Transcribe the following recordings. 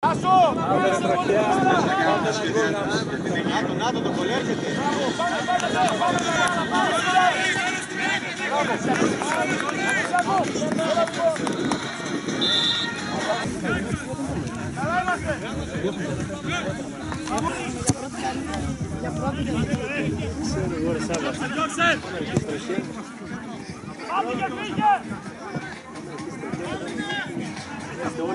Άσο! Να το το πολύ έρχεται. Καλά είμαστε! Πάμε και φύγε!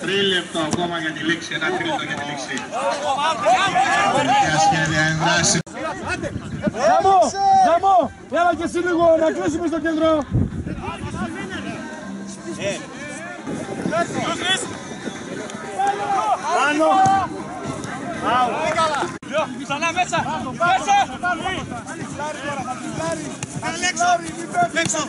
Τρίλεπτο ακόμα για τη λήξη, ένα τρίλεπτο για τη λήξη. Για σχέδια ενδράση. Ζαμό, Ζαμό, έλα και εσύ λίγο να κλείσουμε στο κέντρο. Πάνω. Ξανά μέσα, μέσα. Έξω, έξω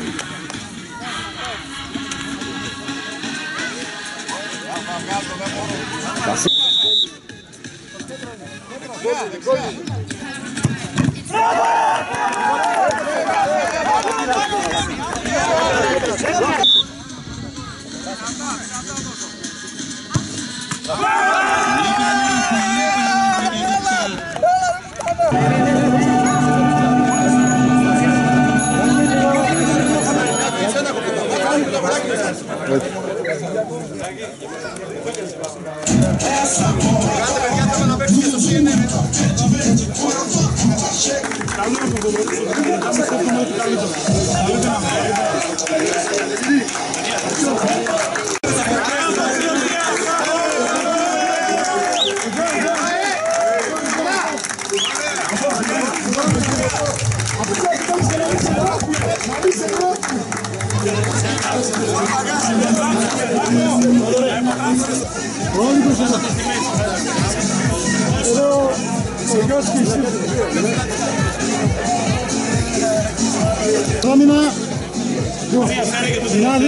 Onde que você... Eu... Eu... Eu... Eu... Eu... Eu... Eu... Συνάδει.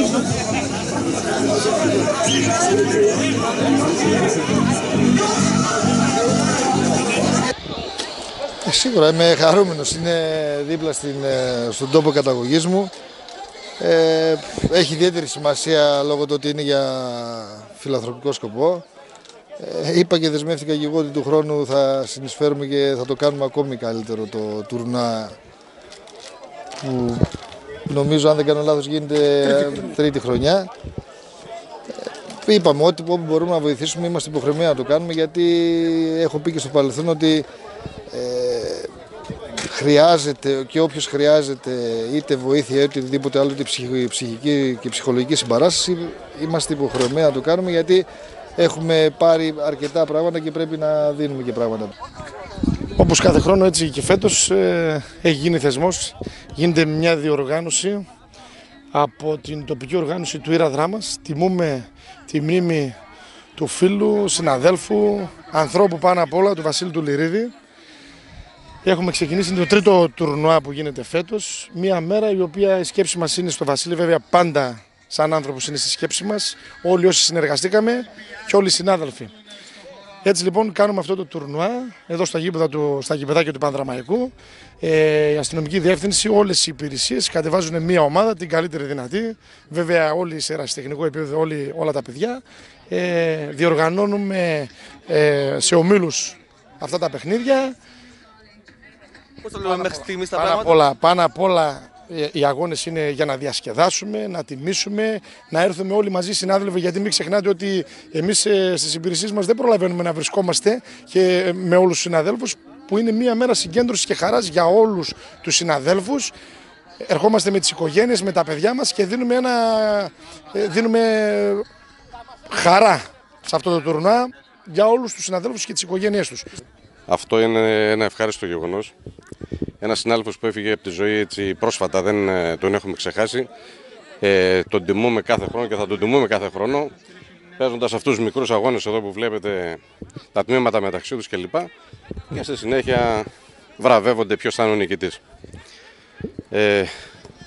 Ε, Σίγουρα είμαι χαρούμενος, είναι δίπλα στην, ε, στον τόπο καταγωγής μου. Ε, έχει ιδιαίτερη σημασία λόγω του ότι είναι για φιλανθρωπικό σκοπό. Ε, είπα και δεσμεύτηκα και εγώ ότι του χρόνου θα συνεισφέρουμε και θα το κάνουμε ακόμη καλύτερο το τουρνά που νομίζω αν δεν κάνω λάθος γίνεται τρίτη χρονιά. Ε, Είπαμε ότι όπου μπορούμε να βοηθήσουμε είμαστε υποχρεωμένοι να το κάνουμε γιατί έχω πει και στο παρελθόν ότι ε, χρειάζεται και όποιος χρειάζεται είτε βοήθεια είτε οτιδήποτε άλλο είτε ψυχ- ψυχική και ψυχολογική συμπαράσταση είμαστε υποχρεωμένοι να το κάνουμε γιατί έχουμε πάρει αρκετά πράγματα και πρέπει να δίνουμε και πράγματα. Όπως κάθε χρόνο έτσι και φέτος ε, έχει γίνει θεσμός, γίνεται μια διοργάνωση από την τοπική οργάνωση του Ήρα Δράμας. Τιμούμε τη μνήμη του φίλου, συναδέλφου, ανθρώπου πάνω απ' όλα, του Βασίλη του Λυρίδη. Έχουμε ξεκινήσει είναι το τρίτο τουρνουά που γίνεται φέτος. Μια μέρα η οποία η σκέψη μας είναι στο Βασίλη, βέβαια πάντα σαν άνθρωπος είναι στη σκέψη μας. Όλοι όσοι συνεργαστήκαμε και όλοι οι συνάδελφοι. Έτσι λοιπόν κάνουμε αυτό το τουρνουά εδώ στα, γήπεδα του, στα γήπεδάκια του Πανδραμαϊκού. Ε, η αστυνομική διεύθυνση, όλες οι υπηρεσίες κατεβάζουν μία ομάδα, την καλύτερη δυνατή. Βέβαια όλοι σε ερασιτεχνικό επίπεδο, όλοι, όλα τα παιδιά. Ε, διοργανώνουμε ε, σε ομίλους αυτά τα παιχνίδια. Πώς το λέμε μέχρι στιγμής τα Πάνω απ' πράγματα; όλα, πάνω απ' όλα ε, οι αγώνες είναι για να διασκεδάσουμε, να τιμήσουμε, να έρθουμε όλοι μαζί συνάδελφοι γιατί μην ξεχνάτε ότι εμείς ε, στις υπηρεσίες μας δεν προλαβαίνουμε να βρισκόμαστε και ε, με όλους τους συναδέλφους που είναι μια μέρα συγκέντρωσης και χαράς για όλους τους συναδέλφους. Ερχόμαστε με τις οικογένειες, με τα παιδιά μας και δίνουμε, ένα, ε, δίνουμε χαρά σε αυτό το τουρνουά για όλους τους συναδέλφους και τις οικογένειές τους. Αυτό είναι ένα ευχάριστο γεγονός. Ένας συνάδελφος που έφυγε από τη ζωή έτσι πρόσφατα, δεν ε, τον έχουμε ξεχάσει. Ε, τον τιμούμε κάθε χρόνο και θα τον τιμούμε κάθε χρόνο. Παίζοντας αυτούς τους μικρούς αγώνες εδώ που βλέπετε τα τμήματα μεταξύ τους κλπ. Και στη συνέχεια βραβεύονται ποιος θα είναι ο νικητής. Ε,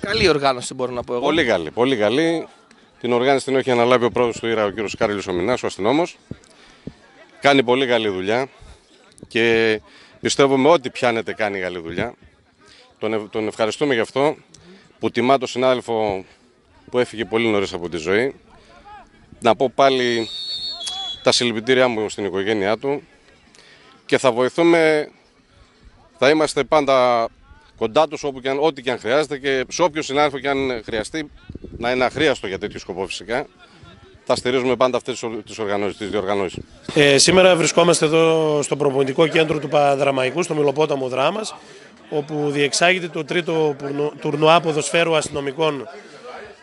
Καλή οργάνωση μπορώ να πω εγώ. Πολύ καλή, πολύ καλή. Την οργάνωση την έχει αναλάβει ο πρόεδρος του Ήρα, ο κύριος Κάριλος Ομινάς, ο αστυνόμος. Κάνει πολύ καλή δουλειά και πιστεύουμε ότι πιάνεται κάνει καλή δουλειά. Τον, ευ- τον ευχαριστούμε γι' αυτό που τιμά τον συνάδελφο που έφυγε πολύ νωρίς από τη ζωή. Να πω πάλι τα συλληπιτήριά μου στην οικογένειά του και θα βοηθούμε, θα είμαστε πάντα κοντά τους όπου και αν, ό,τι και αν χρειάζεται και σε όποιο συνάδελφο και αν χρειαστεί να είναι αχρίαστο για τέτοιο σκοπό φυσικά. Θα στηρίζουμε πάντα αυτές τις ορ- τις οργανώσεις, τις διοργανώσεις. Ε, σήμερα βρισκόμαστε εδώ στο προπονητικό κέντρο του Παδραμαϊκού, στο Μιλοπόταμο Δράμας, όπου διεξάγεται το τρίτο πουρνο- τουρνουά ποδοσφαίρου αστυνομικών,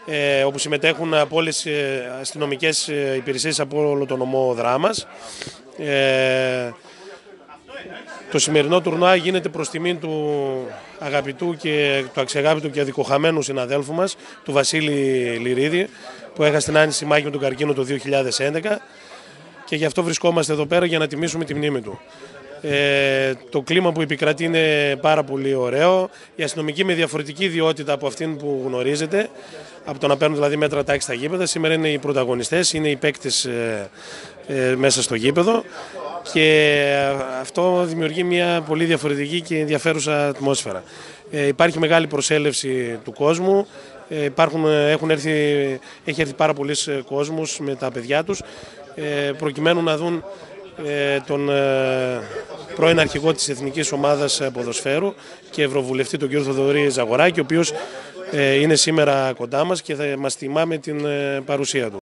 ε, όπου συμμετέχουν από όλες τις ε, αστυνομικές ε, υπηρεσίες από όλο τον νομό Δράμας. Ε, το σημερινό τουρνουά γίνεται προς τιμήν του αγαπητού και του αξιαγάπητου και αδικοχαμένου συναδέλφου μας, του Βασίλη Λυρίδη, που έχασε την άνηση μάχη με τον καρκίνο το 2011 και γι' αυτό βρισκόμαστε εδώ πέρα για να τιμήσουμε τη μνήμη του. Ε, το κλίμα που επικρατεί είναι πάρα πολύ ωραίο. Οι αστυνομικοί με διαφορετική ιδιότητα από αυτήν που γνωρίζετε, από το να παίρνουν δηλαδή μέτρα τάξη στα γήπεδα, σήμερα είναι οι πρωταγωνιστές, είναι οι παίκτες ε, ε, μέσα στο γήπεδο και αυτό δημιουργεί μια πολύ διαφορετική και ενδιαφέρουσα ατμόσφαιρα. Ε, υπάρχει μεγάλη προσέλευση του κόσμου, ε, υπάρχουν, έχουν έρθει, έχει έρθει πάρα πολλοί κόσμος με τα παιδιά τους ε, προκειμένου να δουν ε, τον ε, πρώην αρχηγό της Εθνικής Ομάδας ε, Ποδοσφαίρου και Ευρωβουλευτή τον κύριο Θοδωρή Ζαγοράκη ο οποίος ε, είναι σήμερα κοντά μας και θα μας τιμά με την ε, παρουσία του.